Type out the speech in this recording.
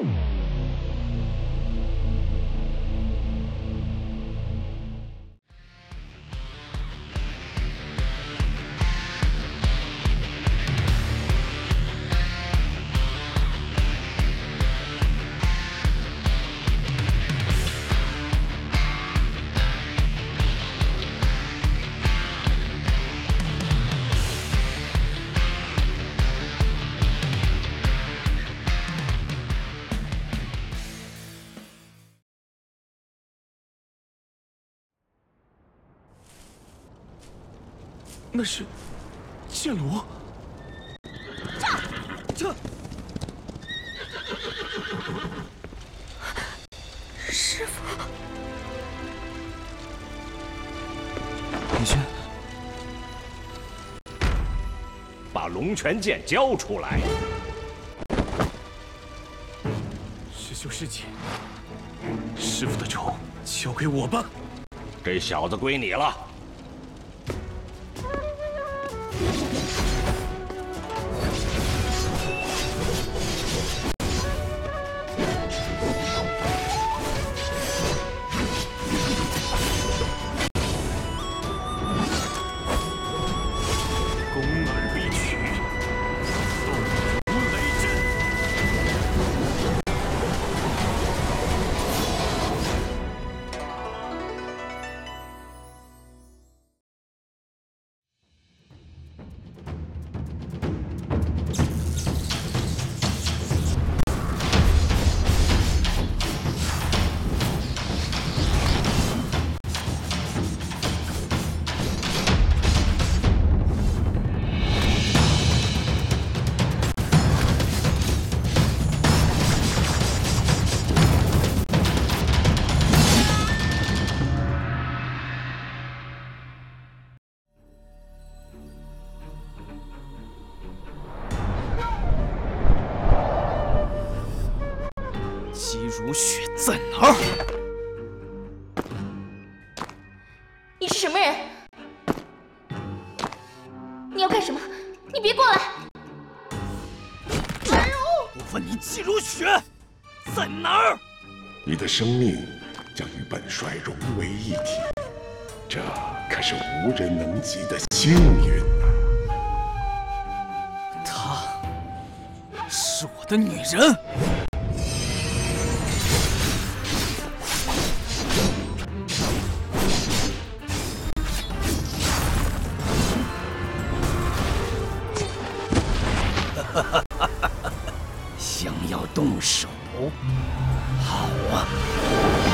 you 那是剑罗。这，师傅，李轩，把龙泉剑交出来。师兄师姐，师傅的仇交给我吧。这小子归你了。如雪在哪儿？你是什么人？你要干什么？你别过来！哎呦！我问你，季如雪在哪儿？你的生命将与本帅融为一体，这可是无人能及的幸运呐！她是我的女人。想要动手？好啊！